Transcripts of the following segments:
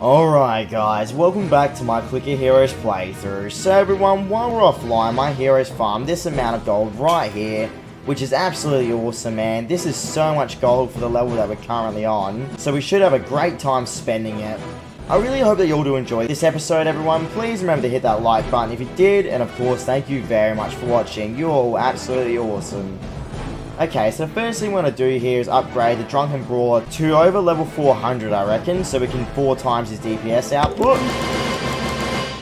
Alright guys, welcome back to my Clicker Heroes playthrough. So everyone, while we're offline, my heroes farm this amount of gold right here, which is absolutely awesome man. This is so much gold for the level that we're currently on, so we should have a great time spending it. I really hope that you all do enjoy this episode everyone. Please remember to hit that like button if you did, and of course thank you very much for watching. You're all absolutely awesome. Okay, so first thing we want to do here is upgrade the Drunken Brawler to over level 400, I reckon, so we can four times his DPS output.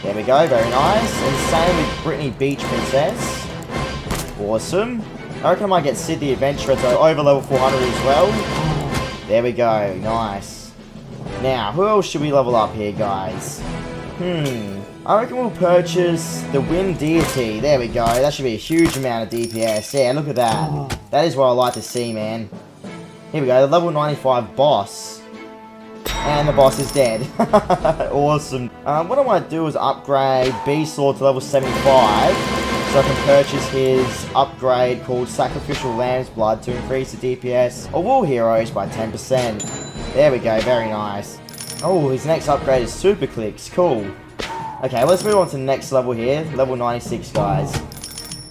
There we go, very nice. And same with Brittany Beach Princess. Awesome. I reckon I might get Cid the Adventurer to over level 400 as well. There we go, nice. Now, who else should we level up here, guys? Hmm, I reckon we'll purchase the Wind Deity. There we go. That should be a huge amount of DPS. Yeah, look at that. That is what I like to see, man. Here we go. The level 95 boss. And the boss is dead. awesome. Um, what I want to do is upgrade Beast-Lord to level 75. So I can purchase his upgrade called Sacrificial Lamb's Blood to increase the DPS of all heroes by 10%. There we go. Very nice. Oh, his next upgrade is Super Clicks. Cool. Okay, let's move on to the next level here. Level 96, guys.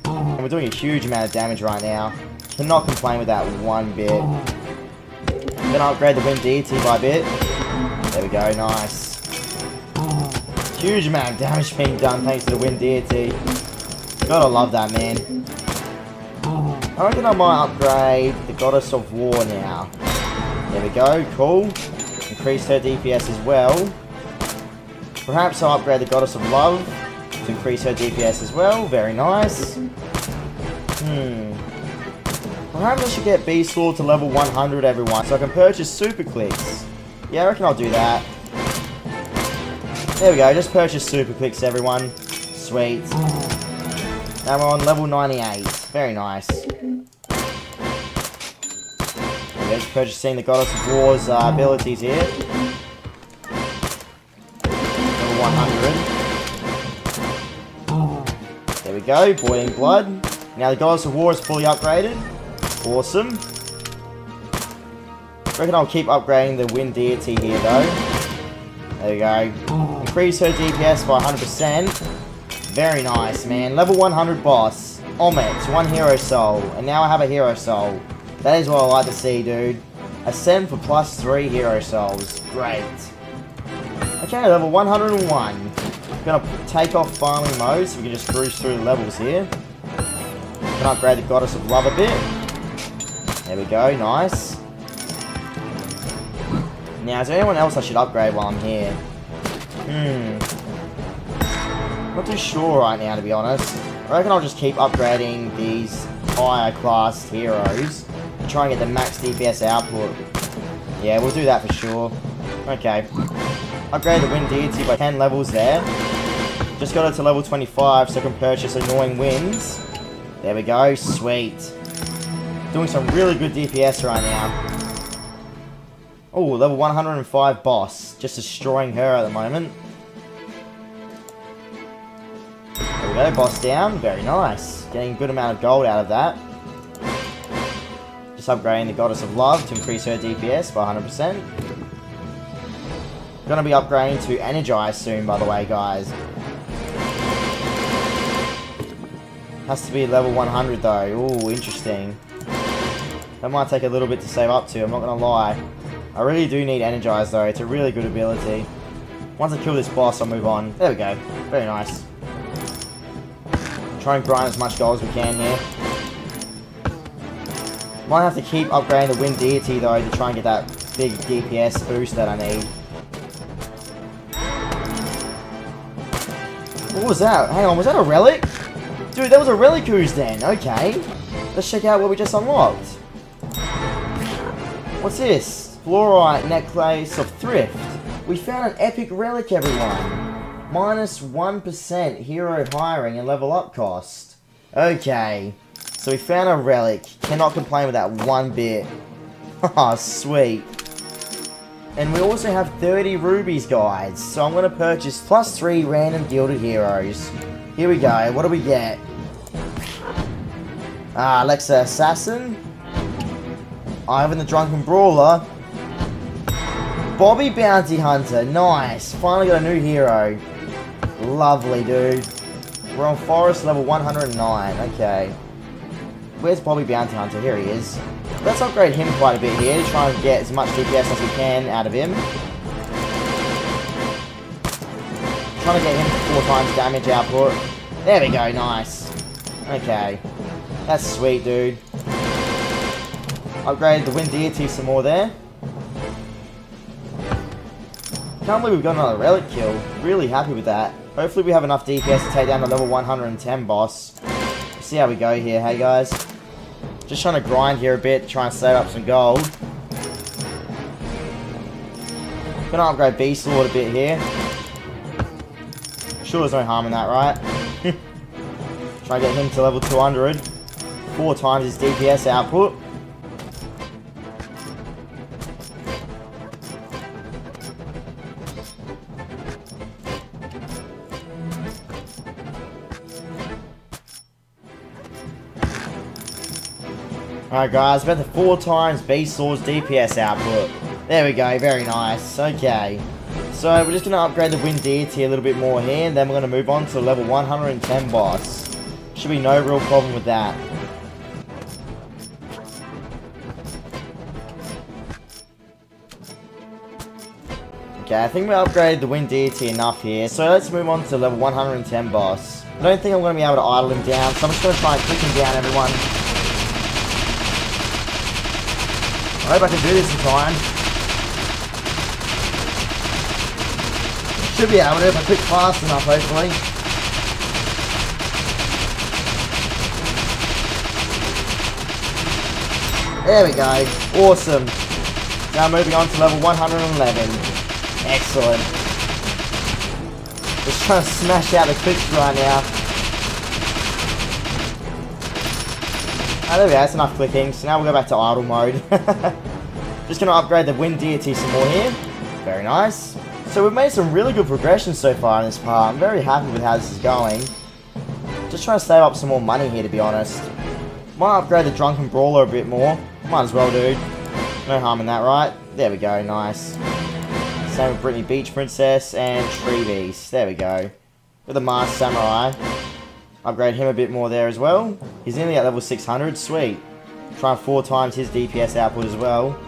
And we're doing a huge amount of damage right now. Cannot complain with that one bit. I'm gonna upgrade the Wind Deity by bit. There we go, nice. Huge amount of damage being done thanks to the Wind Deity. Gotta love that, man. I reckon I might upgrade the Goddess of War now. There we go, cool. Increase her DPS as well. Perhaps I'll upgrade the Goddess of Love to increase her DPS as well. Very nice. Hmm. Perhaps I should get Beast-Lord to level 100, everyone, so I can purchase Super Clicks. Yeah, I reckon I'll do that. There we go, just purchase Super Clicks, everyone. Sweet. Now we're on level 98. Very nice. Just purchasing the Goddess of War's uh, abilities here. Level 100. There we go, boiling blood. Now the Goddess of War is fully upgraded. Awesome. Reckon I'll keep upgrading the Wind Deity here though. There we go. Increase her DPS by 100%. Very nice, man. Level 100 boss. Omet, one hero soul. And now I have a hero soul. That is what I like to see, dude. Ascend for plus 3 hero souls. Great. Okay, level 101. Gonna take off farming mode so we can just cruise through the levels here. Gonna upgrade the Goddess of Love a bit. There we go, nice. Now, is there anyone else I should upgrade while I'm here? Hmm. Not too sure right now, to be honest. I reckon I'll just keep upgrading these higher class heroes try and get the max DPS output. Yeah, we'll do that for sure. Okay. Upgrade the Wind Deity by 10 levels there. Just got it to level 25 so I can purchase Annoying Winds. There we go, sweet. Doing some really good DPS right now. Oh, level 105 boss. Just destroying her at the moment. There we go, boss down. Very nice. Getting a good amount of gold out of that. Just upgrading the Goddess of Love to increase her DPS by 100%. Gonna be upgrading to Energize soon, by the way, guys. Has to be level 100 though. Ooh, interesting. That might take a little bit to save up to, I'm not gonna lie. I really do need Energize though, it's a really good ability. Once I kill this boss, I'll move on. There we go. Very nice. Try and grind as much gold as we can here. Might have to keep upgrading the Wind Deity though to try and get that big DPS boost that I need. What was that? Hang on, was that a relic? Dude, that was a relic ooze then. Okay. Let's check out what we just unlocked. What's this? Fluorite Necklace of Thrift. We found an epic relic, everyone. Minus 1 hero hiring and level up cost. Okay. So we found a relic. Cannot complain with that one bit. Haha, sweet. And we also have 30 rubies, guys. So I'm going to purchase plus 3 random gilded heroes. Here we go. What do we get? Ah, Alexa Assassin. Ivan the Drunken Brawler. Bobby Bounty Hunter. Nice. Finally got a new hero. Lovely, dude. We're on Forest level 109. Okay. Where's Bobby Bounty Hunter? Here he is. Let's upgrade him quite a bit here to try and get as much DPS as we can out of him. Trying to get him four times damage output. There we go, nice. Okay. That's sweet, dude. Upgraded the Wind Deity some more there. Can't believe we've got another relic kill. Really happy with that. Hopefully we have enough DPS to take down the level 110 boss. See how we go here, hey guys. Just trying to grind here a bit, try and save up some gold. Gonna upgrade Beast Lord a bit here. Sure there's no harm in that, right? try and get him to level 200. Four times his DPS output. Alright guys, about the four times Lord's DPS output. There we go, very nice. Okay. So we're just going to upgrade the Wind Deity a little bit more here, and then we're going to move on to level 110 boss. Should be no real problem with that. Okay, I think we upgraded the Wind Deity enough here, so let's move on to level 110 boss. I don't think I'm going to be able to idle him down, so I'm just going to try and click him down, everyone. I hope I can do this in time. Should be able to if I click fast enough, hopefully. There we go. Awesome. Now moving on to level 111. Excellent. Just trying to smash out the clicks right now. Oh, there we go, that's enough clicking. So now we'll go back to idle mode. Just going to upgrade the Wind Deity some more here. Very nice. So we've made some really good progression so far in this part. I'm very happy with how this is going. Just trying to save up some more money here, to be honest. Might upgrade the Drunken Brawler a bit more. Might as well, dude. No harm in that, right? There we go, nice. Same with Brittany Beach Princess and Tree Beast. There we go. With the Masked Samurai. Upgrade him a bit more there as well. He's nearly at level 600. Sweet. Try four times his DPS output as well.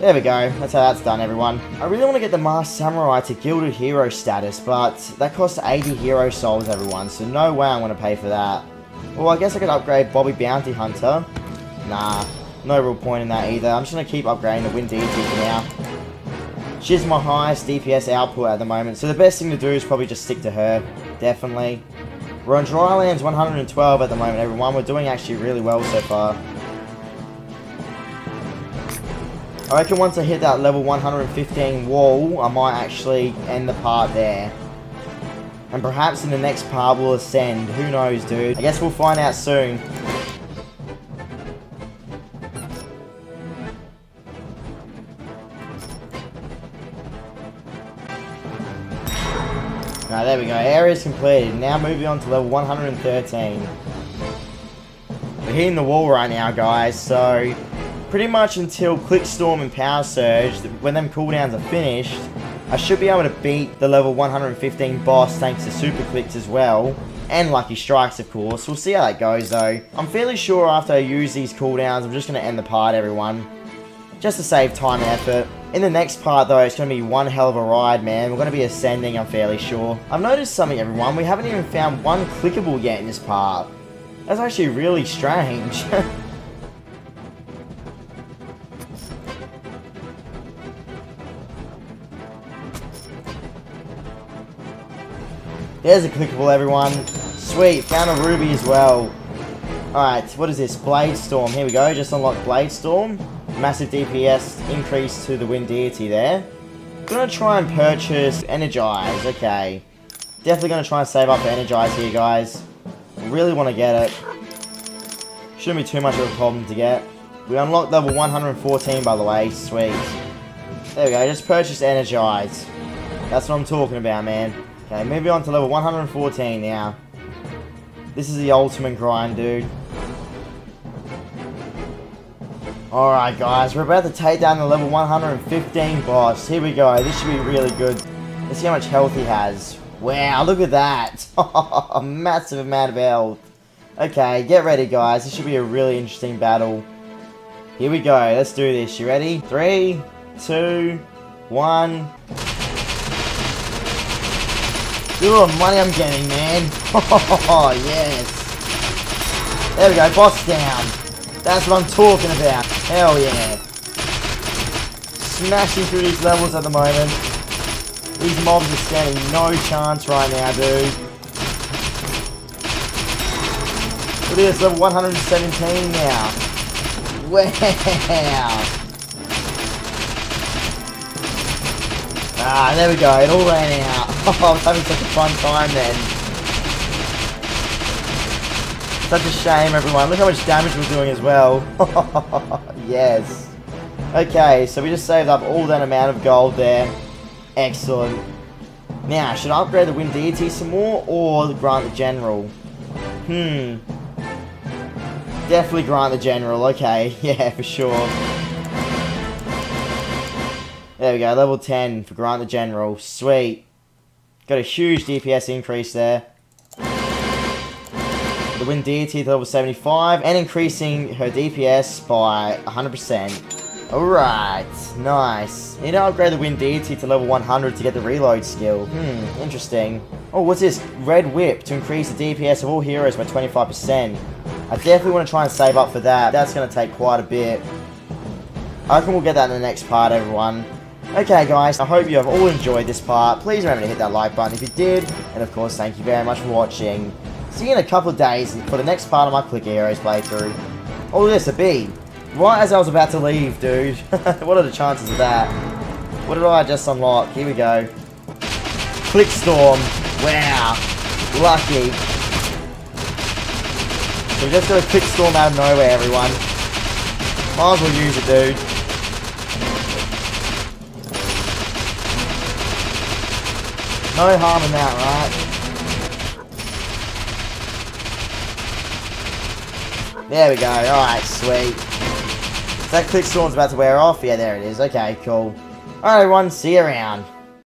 There we go. That's how that's done, everyone. I really want to get the Masked Samurai to Gilded Hero status, but that costs 80 Hero Souls, everyone, so no way I'm going to pay for that. Well, I guess I could upgrade Bobby Bounty Hunter. Nah, no real point in that either. I'm just going to keep upgrading the Wind Deity for now. She's my highest DPS output at the moment, so the best thing to do is probably just stick to her. Definitely. We're on Drylands 112 at the moment, everyone. We're doing actually really well so far. I reckon once I hit that level 115 wall, I might actually end the part there. And perhaps in the next part we'll ascend. Who knows, dude? I guess we'll find out soon. Alright, there we go. Area's completed. Now moving on to level 113. We're hitting the wall right now, guys, so pretty much until Clickstorm and Power Surge, when them cooldowns are finished, I should be able to beat the level 115 boss thanks to Super Clicks as well. And Lucky Strikes, of course. We'll see how that goes, though. I'm fairly sure after I use these cooldowns, I'm just going to end the part, everyone. Just to save time and effort. In the next part, though, it's going to be one hell of a ride, man. We're going to be ascending, I'm fairly sure. I've noticed something, everyone. We haven't even found one clickable yet in this part. That's actually really strange. There's a clickable, everyone. Sweet, found a ruby as well. Alright, what is this? Blade Storm. Here we go, just unlocked Blade Storm. Massive DPS increase to the Wind Deity there. Gonna try and purchase Energize, okay. Definitely gonna try and save up for Energize here, guys. Really want to get it. Shouldn't be too much of a problem to get. We unlocked level 114, by the way. Sweet. There we go, just purchase Energize. That's what I'm talking about, man. Okay, moving on to level 114 now. This is the ultimate grind, dude. Alright guys, we're about to take down the level 115 boss. Here we go, this should be really good. Let's see how much health he has. Wow, look at that. A massive amount of health. Okay, get ready guys, this should be a really interesting battle. Here we go, let's do this. You ready? Three, two, one. Look at the money I'm getting, man. Yes. There we go, boss down. That's what I'm talking about. Hell yeah. Smashing through these levels at the moment. These mobs are standing no chance right now, dude. Look at this, level 117 now. Wow. Ah, there we go, it all ran out. I was having such a fun time then. Such a shame, everyone. Look how much damage we're doing as well. yes. Okay, so we just saved up all that amount of gold there. Excellent. Now, should I upgrade the Wind Deity some more, or the Grant the General? Hmm. Definitely Grant the General, okay. Yeah, for sure. There we go, level 10 for Grant the General. Sweet. Got a huge DPS increase there the Wind Deity to level 75, and increasing her DPS by 100%. Alright, nice. Need to upgrade the Wind Deity to level 100 to get the reload skill. Hmm, interesting. Oh, what's this? Red Whip to increase the DPS of all heroes by 25%. I definitely want to try and save up for that. That's going to take quite a bit. I reckon we'll get that in the next part, everyone. Okay guys, I hope you have all enjoyed this part. Please remember to hit that like button if you did. And of course, thank you very much for watching. See you in a couple of days for the next part of my Click Heroes playthrough. Oh, this, a bee. Right as I was about to leave, dude. what are the chances of that? What did I just unlock? Here we go. Click Storm. Wow. Lucky. We just got a Click Storm out of nowhere, everyone. Might as well use it, dude. No harm in that, right? There we go. Alright, sweet. That click storm's about to wear off? Yeah, there it is. Okay, cool. Alright, everyone. See you around.